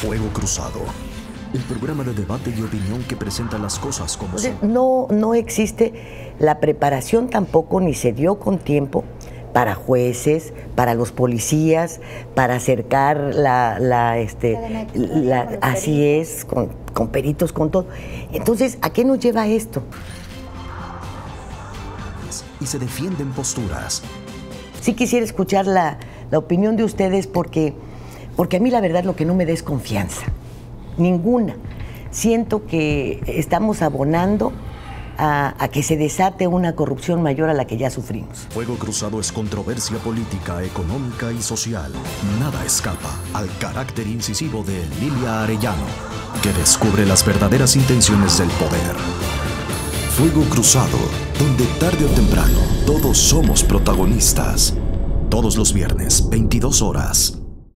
Fuego Cruzado. El programa de debate y opinión que presenta las cosas como son. No, no existe la preparación tampoco, ni se dio con tiempo para jueces, para los policías, para acercar la, la, este, la- así es, con, con peritos, con todo. Entonces, ¿a qué nos lleva esto? Y se defienden posturas. Sí quisiera escuchar la, la opinión de ustedes porque, porque a mí la verdad lo que no me da es confianza, ninguna. Siento que estamos abonando a, a que se desate una corrupción mayor a la que ya sufrimos. Fuego Cruzado es controversia política, económica y social. Nada escapa al carácter incisivo de Lilia Arellano, que descubre las verdaderas intenciones del poder. Fuego Cruzado, donde tarde o temprano todos somos protagonistas. Todos los viernes, 22 horas.